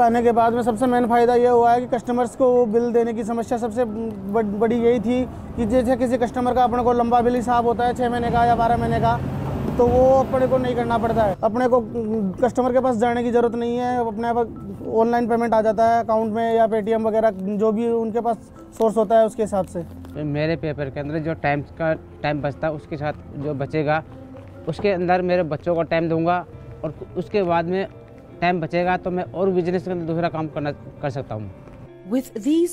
आने के बाद में सबसे मेन फ़ायदा ये हुआ है कि कस्टमर्स को बिल देने की समस्या सबसे बड़ी यही थी कि जैसे किसी कस्टमर का अपने को लंबा बिल हिसाब होता है छः महीने का या बारह महीने का तो वो अपने को नहीं करना पड़ता है। अपने को कस्टमर के पास जाने की ज़रूरत नहीं है अपने ऑनलाइन पेमेंट आ जाता है अकाउंट में या पेटीएम वगैरह, जो भी उनके पास सोर्स होता है उसके हिसाब से। मेरे पेपर के अंदर जो टाइम का टाइम बचता है, उसके साथ जो बचेगा, उसके अंदर मेरे बच्चों को टाइम दूँगा और उसके बाद में टाइम बचेगा तो मैं और बिज़नेस के अंदर दूसरा काम करना, कर सकता हूँ। With these